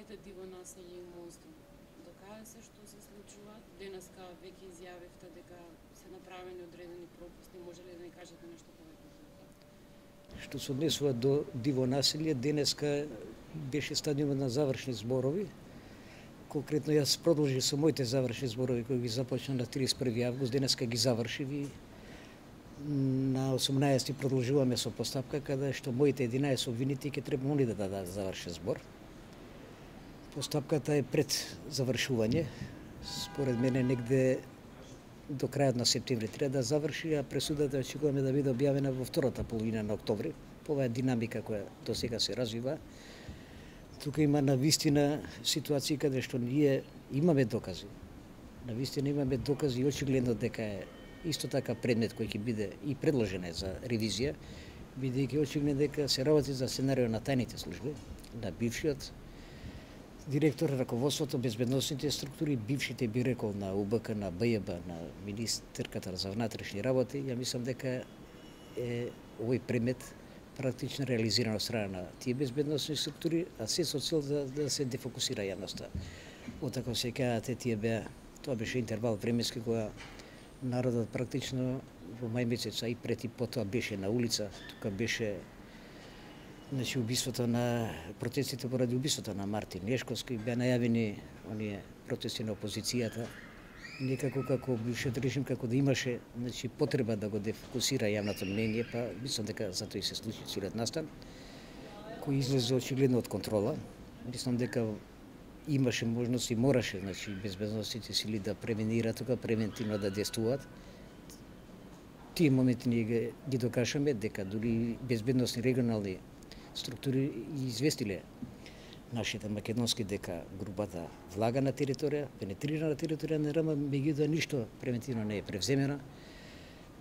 кајте диво населје и монстrum. До каде се што се случува? Денеска веќе изјавивте дека се направени одредени пропусти. Може ли да ни кажете нешто повеќе? Што се однесува до диво населје, денеска беше стадиумот на завршни зборови. Конкретно јас продолжив со моите завршни зборови кои ги започна на 31 август, денеска ги завршив и на 18 продолжуваме со постапка каде што моите 11 обвинити ќе треба они да дадат завршен збор. Постапката е пред завршување. Според мене негде до крајот на септември треба да заврши, а пресудата очекуваме да биде објавена во втората половина на октомври. Ова е динамика која до сега се развива. Тука има на вистина ситуации каде што ние имаме докази. На вистина имаме докази и очигледно дека е исто така предмет кој ќе биде и предложен е за ревизија, бидејќи очигледно дека се работи за сценарио на тајните служби, на бившиот директор, раководството, безбедносните структури, бившите би рекол на УБК, на БЈБ, на министерката за внатрешни работи, ја мислам дека е овој предмет практично реализиран од страна на тие безбедносни структури, а се со цел да, да се дефокусира јавноста. Отако се кажате, тие беа, тоа беше интервал времески кога народот практично во мај месец, а и пред и потоа беше на улица, тука беше значи убиството на протестите поради убиството на Мартин Нешковски беа најавени оние протести на опозицијата некако како бившиот режим како да имаше значи потреба да го дефокусира јавното мнение, па мислам дека затоа и се случи целиот настан кој излезе очигледно од контрола. Мислам дека имаше можност и мораше значи безбедносните сили да превенираат тука превентивно да действуваат. Тие моменти ние ги, ги докажаме дека дури безбедносни регионални структури известиле нашите македонски дека групата влага на територија, пенетрира на територија на РМ, меѓутоа ништо превентивно не е превземено.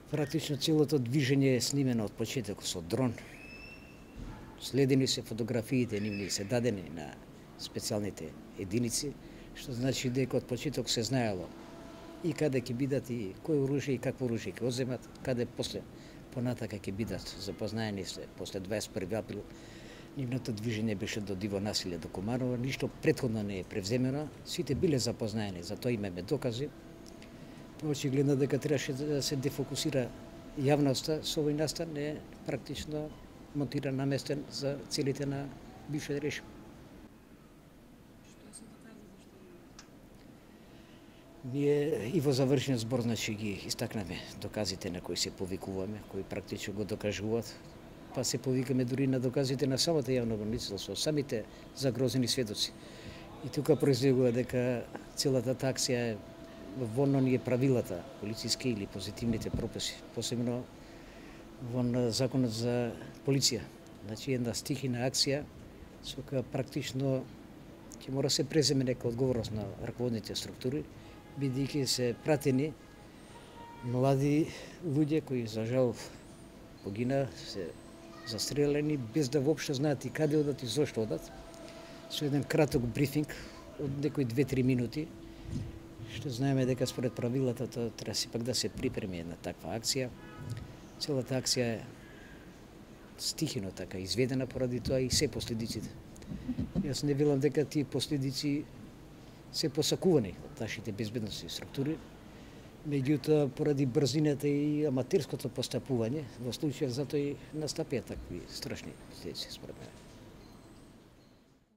Практично целото движење е снимено од почеток со дрон. Следени се фотографиите, нивни се дадени на специјалните единици, што значи дека од почеток се знаело и каде ќе бидат и кој оружје и какво оружје ќе одземат, каде после понатака ќе бидат запознаени се после 21 април нивното движење беше до диво насилие, до Комарова, ништо предходно не е превземено, сите биле запознаени, за тоа имаме докази. Очигледно дека требаше да се дефокусира јавноста со овој настан е практично монтиран наместен за целите на бившиот режим. Ние и во завршен збор значи ги истакнаме доказите на кои се повикуваме, кои практично го докажуваат, па се повикаме дури на доказите на самата јавно со самите загрозени сведоци. И тука произлегува дека целата таксија е во е правилата, полициски или позитивните прописи, посебно во законот за полиција. Значи една стихина акција со која практично ќе мора се преземе нека одговорност на раководните структури, бидејќи се пратени млади луѓе кои за жал погина, се застрелени без да воопшто знаат и каде одат и зошто одат. Со еден краток брифинг од некои 2-3 минути, што знаеме дека според правилата тоа треба сепак да се припреми една таква акција. Целата акција е стихино така изведена поради тоа и се последиците. Јас не велам дека тие последици се посакувани од нашите безбедносни структури, меѓутоа поради брзината и аматерското постапување, во случајот затоа и настапија такви страшни следици според мене.